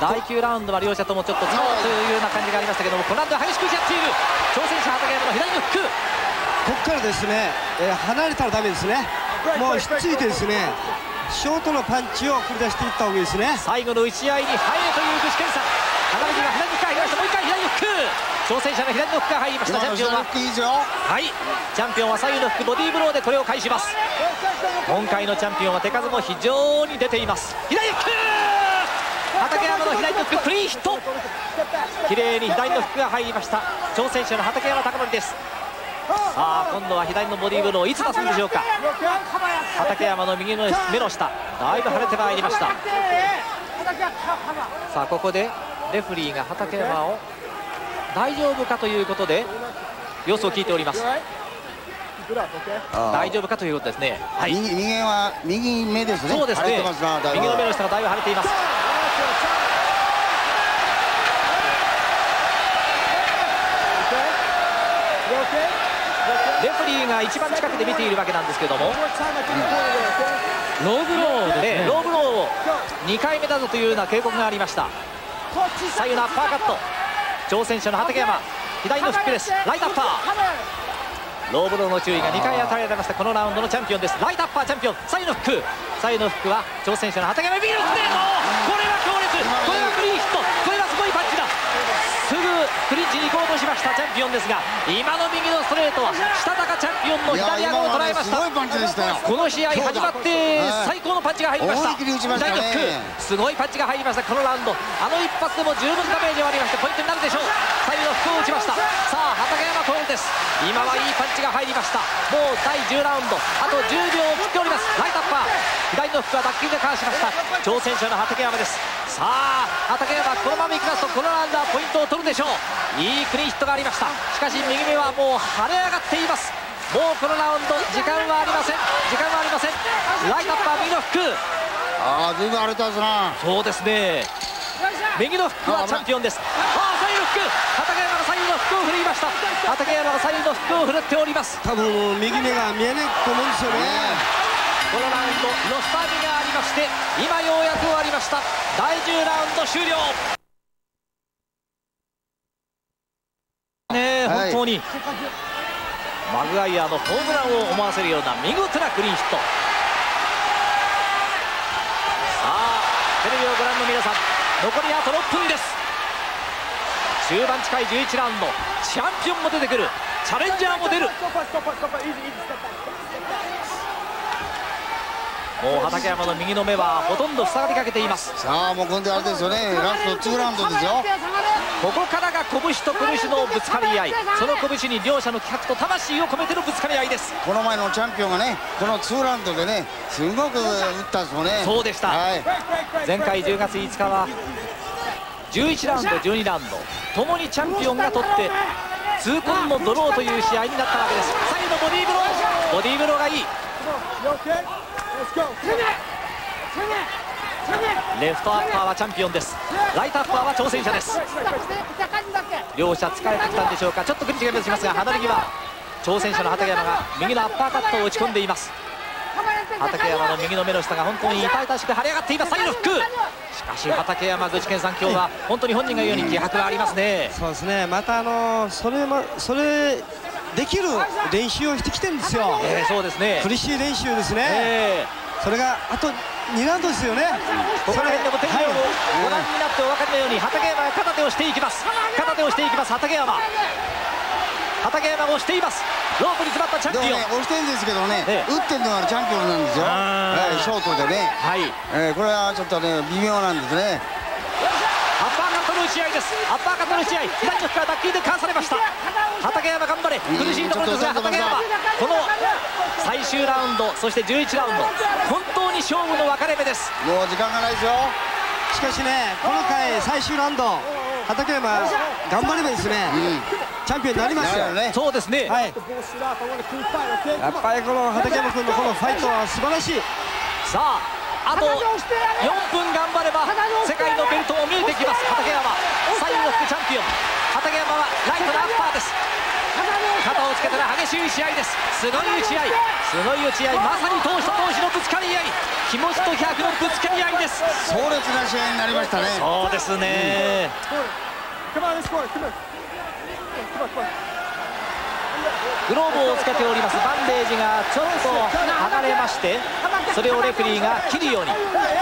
第9ラウンドは両者ともちょっと使おうというような感じがありましたけどもこのラウンド激しく打ち合っている挑戦者畠山の左のフック。ここからですね、えー、離れたらダメですね。もうひっついてですね。ショートのパンチを繰り出していった方がいいですね。最後の打ち合いに入るという具志堅さん。花火が左にのフック挑戦者の左のフックが入りました。チャンピオンははい。チャンピオンは左右のフックボディーブローでこれを返します。今回のチャンピオンは手数も非常に出ています。左フック畠山の左のフッククリーンヒット。綺麗に左のフックが入りました。挑戦者の畠山貴則です。さあ今度は左のボディーブローいつ出すんでしょうか。畠山の右の目の下。だいぶ腫れてまいりました。さあここでレフリーが畠山を大丈夫かということで様子を聞いております。大丈夫かということですね、はい、右右は右目ですね。そうですね。右の目の下がだいぶ腫れています。レフリーが一番近くで見ているわけなんですけども、うん、ローブローで、ね、ローブローを2回目だぞというような警告がありました。左右のアッパーカット挑戦者の畑山左のフックです。ライトアッパー。ローブローの注意が2回与えられましたこのラウンドのチャンピオンです。ライトアッパーチャンピオン左右のフック左右のフックは挑戦者の畑山右のストレートこれは強烈。これはクリーンヒットこれはすごいパンチだすぐクリンチに行こうとしましたチャンピオンですが今の右のストレートはしたたかチャンピオンの左顎を捉えました。この試合始まって最高のパンチが入りました。左のフックすごいパンチが入りました。このラウンド。あの一発でも十分ダメージはありましてポイントになるでしょうを打ちました。さあ畠山コールです。今はいいパンチが入りました。もう第10ラウンド。あと10秒を切っております。ライトアッパー。左のフックは脱臼でかわしました。挑戦者の畠山です。さあ畠山このままいきますとこのラウンドはポイントを取るでしょう。いいクリーンヒットがありました。しかし右目はもう腫れ上がっています。もうこのラウンド時間はありません。時間はありません。ライトアッパー右のフックああ随分荒れたですな。そうですね。右のフックはチャンピオンです。ああ左右のフック畠山のフックを振りました畠山が左右のフックを振るっております。多分右目が見えないと思うんですよね。このラウンドロスターミがありまして今ようやく終わりました。第10ラウンド終了。ねえ、はい、本当に。マグワイアのホームランを思わせるような見事なクリーンヒット。さあテレビをご覧の皆さん残りあと6分です中盤近い11ラウンド。チャンピオンも出てくる。チャレンジャーも出る。もう畠山の右の目はほとんど塞がりかけています。さあもう今度あれですよね。ラスト2ラウンドですよ。ここからが拳と拳のぶつかり合い。その拳に両者の気迫と魂を込めてのぶつかり合いです。この前のチャンピオンがねこの2ラウンドでねすごく打ったんですよね。そうでした、はい、前回10月5日は11ラウンド12ラウンドともにチャンピオンが取って痛恨のドローという試合になったわけです。左右のボディーブローボディーブローがいい。レフトアッパーはチャンピオンです。ライトアッパーは挑戦者です。両者疲れてきたんでしょうか。ちょっとグリチが目指しますが離れ際挑戦者の畠山が右のアッパーカットを打ち込んでいます。畠山の右の目の下が本当に痛々しく腫れ上がっています。左右のフック。しかし畠山具志堅さん今日は本当に本人が言うように気迫がありますね。そうですね。またあのそれもそれできる練習をしてきてるんですよ、えー、そうですね。苦しい練習ですね、えー、それがあと2ラウンドですよね。ここら辺でも天井をご覧になってお分かりのように畠山が片手をしていきます。片手をしていきます畠山畠山を押しています。ロープに詰まったチャンピオン、ね、押してるんですけどね、ええ、打ってるのはチャンピオンなんですよ、はい、ショートでね、はい。えー、これはちょっとね微妙なんですね。アッパーカットの打ち合いです。アッパーカットの打ち合。い左のフから脱臼でかわされました。畠山頑張れ。苦しいところですが畠山。この最終ラウンドそして11ラウンド。本当に勝負の分かれ目です。もう時間がないですよ。しかしねこの回最終ラウンド畠山頑張ればですね、うんチャンピオンになりますよ。ね。そうですね、はい、やっぱりこの畠山君のこのファイトは素晴らしい。さああと4分頑張れば世界のベルトも見えてきます畠山。最後の副チャンピオン。畠山はライトのアッパーです肩をつけたら激しい試合です。すごい打ち合い。すごい打ち合い。まさに投手と投手のぶつかり合い。気持ちと100のぶつかり合いです。壮烈な試合になりましたね。そうですね、うんグローブをつけております。バンデージがちょっと剥がれましてそれをレフリーが切るように。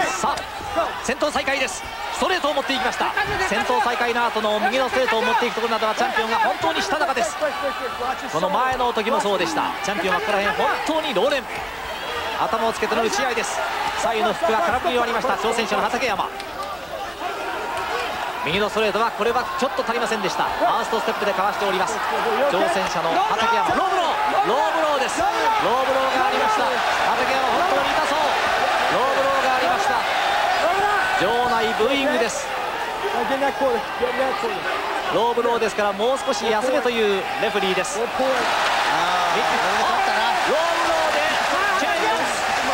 さあ戦闘再開です。ストレートを持っていきました。戦闘再開の後の右のストレートを持っていくところなどはチャンピオンが本当にしたたかです。この前の時もそうでした。チャンピオンはここら辺本当に老練。頭をつけての打ち合いです。左右のフックが空振り終わりました。挑戦者の畠山。右のストレートはこれはちょっと足りませんでした。ファーストステップでかわしております。挑戦者の畑山。ローブローローブローです。ローブローがありました。畑山本当に痛そうローブローがありました場内ブーイングです。ローブローですからもう少し休めというレフリーです。ローブローでチェンジ。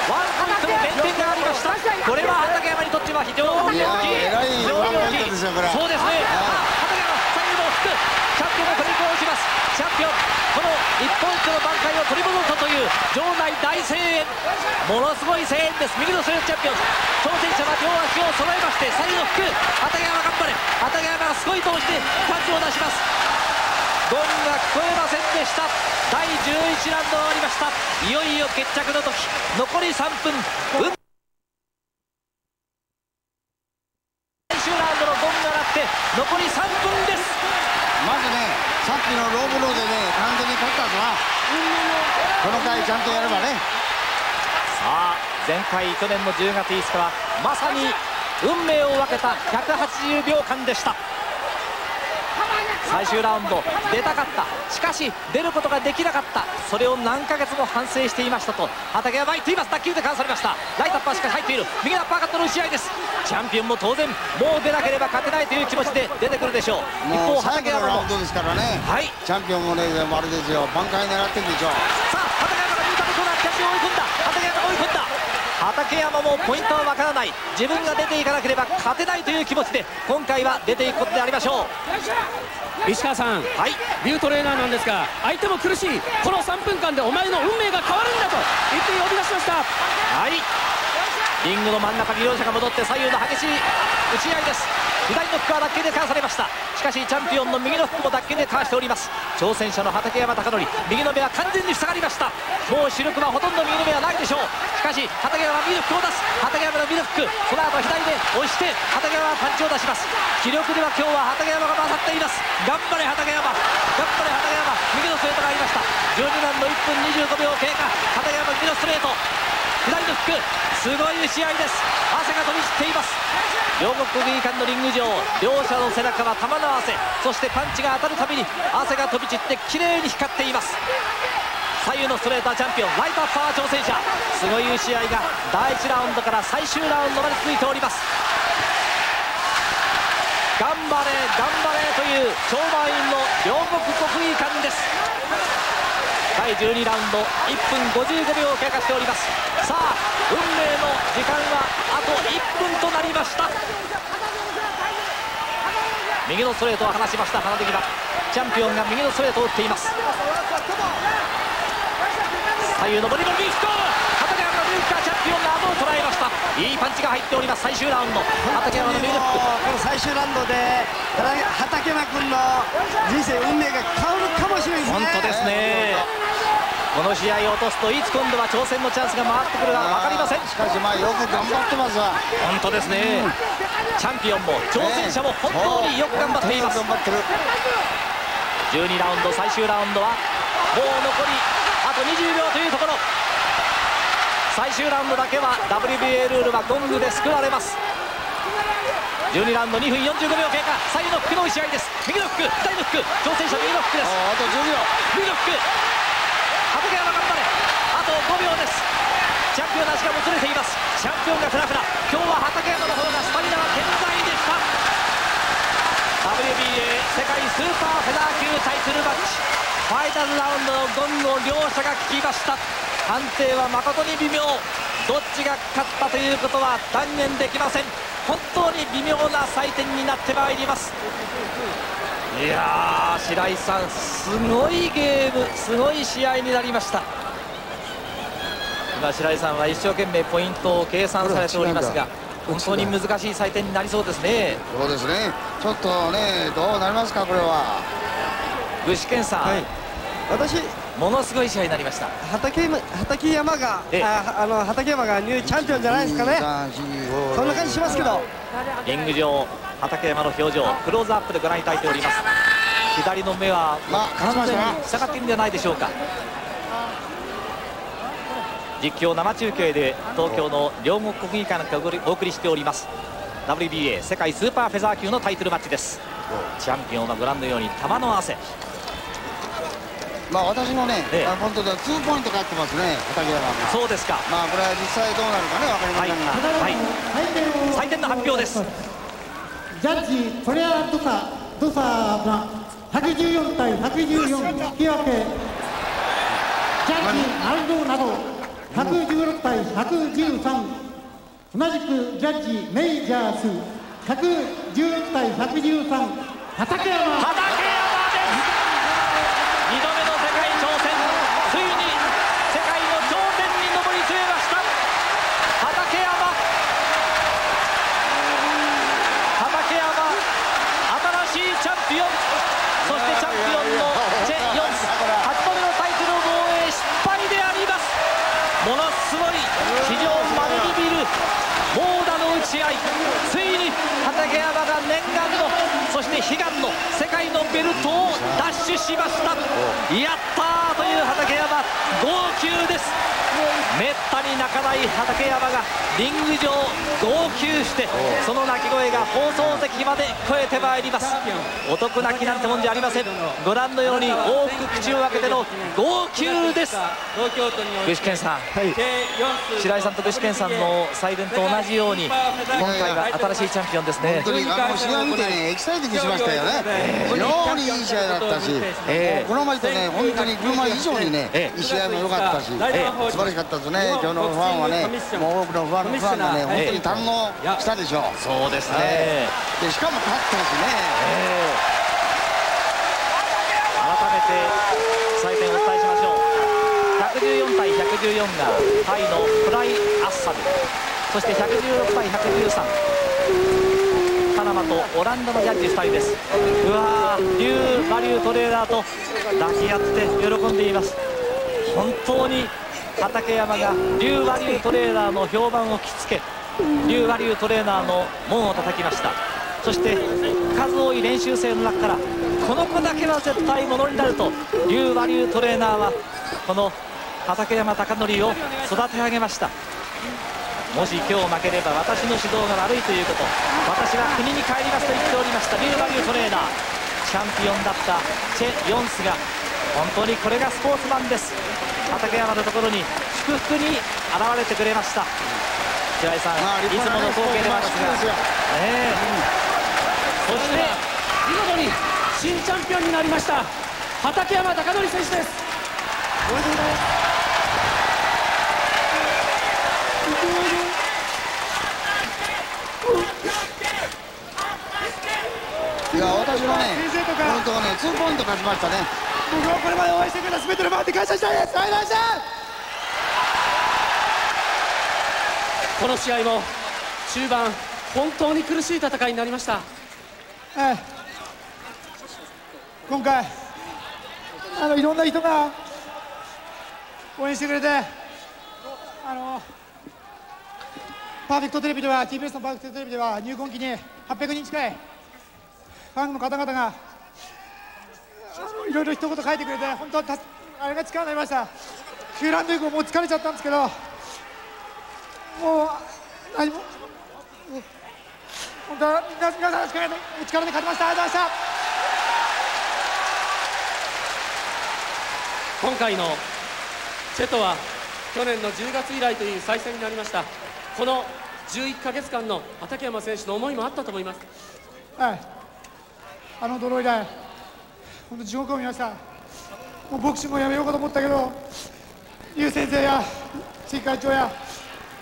ワンポイントの減点がありました。これは畠山にとっては非常に大きい非常に大きいそうですね畠山最後も引くチャンピオンのトリックを打ちますチャンピオンこの一本一の挽回を取り戻ったという場内大声援ものす。ごい声援です右のスレートチャンピオン。挑戦者は両足を揃えまして左右の服畠山頑張れ。畠山がすごい投じて2つを出しますゴンが聞こえませんでした。第11ラウンド終わりました。いよいよ決着の時。残り3分残り3分ですまずねさっきのローブローでね完全に勝ったぞこの回ちゃんとやればね。さあ前回去年の10月5日はまさに運命を分けた180秒間でした。最終ラウンド出たかった。しかし出ることができなかった。それを何ヶ月も反省していましたと畑山言っています。ダッキングでかわされました。ライトアッパーしかし入っている。右のアッパーカットの打ち合いです。チャンピオンも当然もう出なければ勝てないという気持ちで出てくるでしょう。一方畠山もラウンドですからね、はい、チャンピオンもねあれですよ。挽回狙ってるんでしょう。さあ畠山追い込んだ。畠山が追い込んだ。畠山もポイントは分からない。自分が出ていかなければ勝てないという気持ちで今回は出ていくことでありましょう。石川さん、はい、ビュートレーナーなんですが相手も苦しい。この3分間でお前の運命が変わるんだと言って呼び出しました。はいリングの真ん中に両者が戻って左右の激しい打ち合いです。左の服は脱臼でかわされました。しかしチャンピオンの右の服も脱臼でかわしております。挑戦者の畠山貴則右の目は完全に塞がりました。もう視力はほとんど右の目はないでしょう。しかし畠山は右の服を出す。畠山の右の服その後左で押して畠山はパンチを出します。気力では今日は畠山が勝っています。頑張れ畠山。頑張れ畠山。右のストレートがありました。12番の1分25秒経過。畠山右のストレート。左のフックすごい試合です。汗が飛び散っています。両国国技館のリング上両者の背中は玉の汗。そしてパンチが当たるたびに汗が飛び散って綺麗に光っています。左右のストレーターチャンピオンライトアッパー挑戦者。すごい試合が第1ラウンドから最終ラウンドまで続いております。頑張れ頑張れという超満員の両国国技館です。第12ラウンド1分55秒経過しております。さあ運命の時間はあと1分となりました。右のストレートを離しました花敵はチャンピオンが右のストレートを打っています。左右のボディボディフック畠山のルーカーチャンピオンが顎を捉えました。いいパンチが入っております最終ラウンド。畠山の右ク。この最終ラウンドで畠山君の人生運命が変わるかもしれないですね。本当ですねこの試合を落とすといつ今度は挑戦のチャンスが回ってくるか分かりません。しかしまあよく頑張ってますわ。本当ですね、うん、チャンピオンも挑戦者も本当によく頑張っています、頑張ってる12ラウンド最終ラウンドはもう残りあと20秒というところ。最終ラウンドだけは WBA ルールはゴングで救われます。12ラウンド2分45秒経過。左右の服の打ち合いです。右の服左の服挑戦者右の服です。あと10秒。右の畠山頑張れ。あと5秒です。チャンピオンの足がもつれています。チャンピオンがフラフラ。今日は畠山の方がスタミナは健在でした。WBA 世界スーパーフェザー級タイトルマッチ。ファイナルラウンドのゴングを両者が聞きました。判定は誠に微妙。どっちが勝ったということは断言できません。本当に微妙な採点になってまいりますいや白井さん、すごいゲーム、すごい試合になりました。今、白井さんは一生懸命ポイントを計算されておりますが、本当に難しい採点になりそうですね。そうですね。ちょっとね、どうなりますか、これは。具志堅さん、はい、私ものすごい試合になりました。畠畠山がああの畠山がニューチャンピオンじゃないですかね。そんな感じしますけど。リング上畠山の表情クローズアップでご覧いただいております。左の目は完全に下がっているんじゃないでしょうか。実況生中継で東京の両国国技館からお送りしております。WBA 世界スーパーフェザー級のタイトルマッチです。チャンピオンはご覧のように玉の汗まあ私のね、ええ、本当でツーポイント勝ってますね、畠山が。そうですか。まあこれは実際どうなるかね、わかりませんが。はい。はい、採点の発表です。ジャッジトレアドサドサが114対114引き分け。ジャッジアルドなど116対113。同じくジャッジメイジャース116対113畠山。悲願の世界のベルトを奪取しました。やったーという畠山。号泣ですめったに泣かない畠山がリング上号泣してその泣き声が放送席まで超えてまいります。お得泣きなんてもんじゃありません。ご覧のように多く口を開けての号泣です。具志堅さん、はい、白井さんと具志堅さんの祭典と同じように今回は新しいチャンピオンですね。本当にあの試合見てねエキサイティングしましたよね。非常にいい試合だったし、えー、このまでとね本当に車以上にね、えー、試合も良かったし、えー、素晴らしかったですね。今日のファンはねもう多くのファンファンがね本当に堪能したでしょう。そうですね、でしかも勝ったしね、改めて採点をお伝えしましょう。114対114がタイのプライ・アッサルそして116対113パナマとオランダのジャッジ2人です。うわーリュー・バリュートレーダーと抱き合って喜んでいます。本当に畠山がリュー・バリュートレーダーの評判を聞きつけリュー・バリュートレーナーの門を叩きました。そして数多い練習生の中からこの子だけは絶対ものになるとリュー・バリュートレーナーはこの畠山貴則を育て上げました。もし今日負ければ私の指導が悪いということ私は国に帰りますと言っておりましたビューバリュートレーナー。チャンピオンだったチェ・ヨンスが本当にこれがスポーツマンです。畠山のところに祝福に現れてくれました。白井さん、まあ、いつもの光景ではありますが、え。ー、そして見事に新チャンピオンになりました畠山貴則選手です。おめでとうございます。いや私はね本当ね2ポイント勝ちましたね僕はこれまで応援してくれた全てのファンに感謝したいですありがとうございましたこの試合も中盤本当に苦しい戦いになりました。はい今回あのいろんな人が応援してくれてあのパーフェクトテレビでは TBS のパーフェクトテレビでは入婚期に800人近いファンの方々がいろいろ一言書いてくれて本当はあれが力になりました。球団というもう疲れちゃったんですけどもう何も本当は皆皆さんの力で力で勝ちました。ありがとうございました。今回のチェトは去年の10月以来という再戦になりました。この11か月間の畠山選手の思いもあったと思います。はい。あの泥以来本当地獄を見ました。もうボクシングをやめようかと思ったけど劉先生や関会長や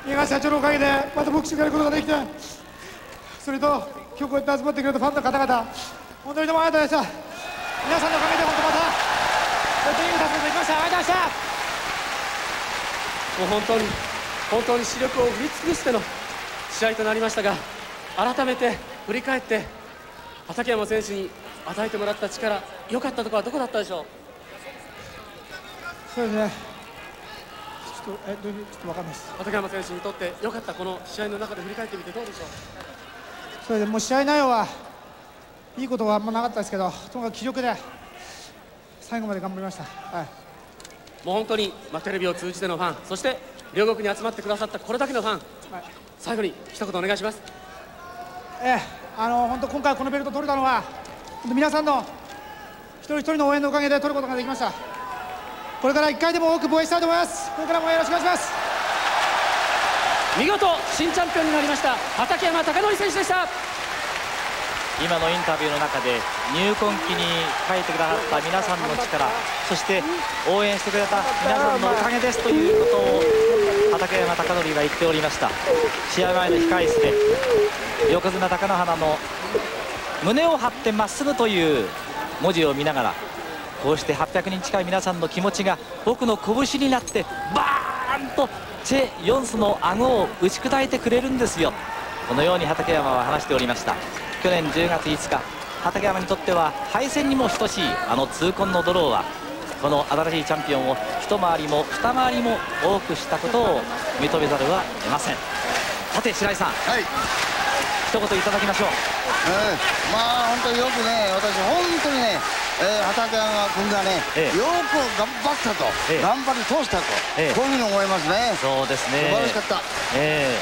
江川社長のおかげでまたボクシングやることができてそれと今日こうやって集まってくれたファンの方々本当にどうもありがとうございました。皆さんのおかげで本当またこうやっていい達成できました。ありがとうございました。もう本当に本当に視力を振り尽くしての試合となりましたが改めて振り返って畠山選手に与えてもらった力良かったところはどこだったでしょう？そうですね。ちょっとえどういうちょっと分かんないです。畠山選手にとって良かったこの試合の中で振り返ってみてどうでしょう？それでもう試合内容はいいことはあんまなかったですけどとにかく気力で最後まで頑張りました、はい、もう本当に、まあ、テレビを通じてのファンそして両国に集まってくださったこれだけのファン、はい、最後に一言お願いします。ええあの本当今回このベルト取れたのは皆さんの一人一人の応援のおかげで取ることができました。これから1回でも多く防衛したいと思います。これからもよろしくお願いします。見事新チャンピオンになりました畠山貴則選手でした。今のインタビューの中で入婚期に書いてくださった皆さんの力そして応援してくれた皆さんのおかげですということを畠山貴則が言っておりました。試合前の控え室で横綱貴乃花の胸を張ってまっすぐという文字を見ながらこうして800人近い皆さんの気持ちが僕の拳になってバーンとチェ・ヨンスの顎を打ち砕いてくれるんですよ。このように畠山は話しておりました。去年10月5日畠山にとっては敗戦にも等しいあの痛恨のドローはこの新しいチャンピオンを一回りも二回りも多くしたことを認めざるは得ません。さて白井さん、はい、一言いただきましょう、えー、まあ本当によくね私本当にね、えー、畠山君がね、えー、よく頑張ったと、えー、頑張り通したと、えー、こういうふうに思いますね。そうですね。素晴らしかった、え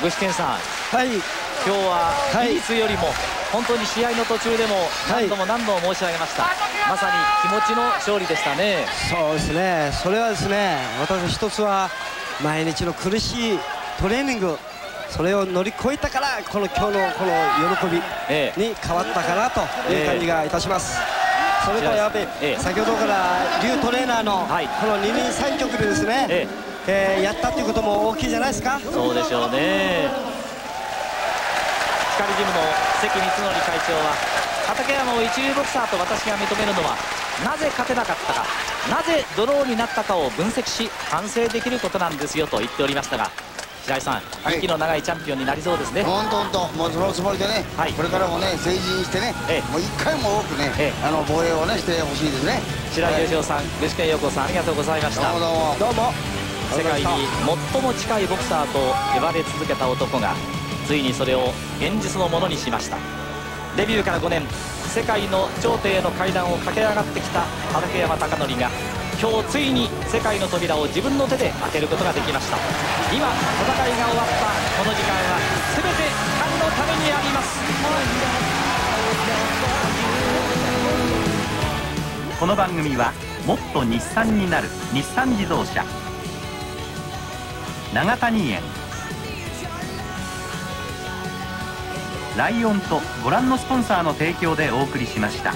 ー、具志堅さん。はい。今日は技術よりも本当に試合の途中でも何度も何度も申し上げました、はい、まさに気持ちの勝利でしたね。そうですね。それはですね私一つは毎日の苦しいトレーニングそれを乗り越えたからこの今日のこの喜びに変わったかなという感じがいたします、それとやっぱり先ほどから劉トレーナーのこの二人三脚でですね、ええ。ー、やったということも大きいじゃないですか？そうでしょうね。光ジムの関光則会長は畠山を一流ボクサーと私が認めるのはなぜ勝てなかったかなぜドローになったかを分析し反省できることなんですよと言っておりましたが白井さん、はい、息の長いチャンピオンになりそうですね。本当本当。もうそのつもりでね、はい、これからもね成人してね、ええ、もう1回も多くね、ええ、あの防衛をねしてほしいですね。白井優勝さん、具志堅陽子さんありがとうございました。どうもどうも。世界に最も近いボクサーと呼ばれ続けた男がついにそれを現実のものにしました。デビューから5年世界の頂点への階段を駆け上がってきた畠山貴則が今日ついに世界の扉を自分の手で開けることができました。今戦いが終わった。この時間は全てファンのためにあります。この番組はもっと日産になる。日産自動車。長谷園。ライオンとご覧のスポンサーの提供でお送りしました。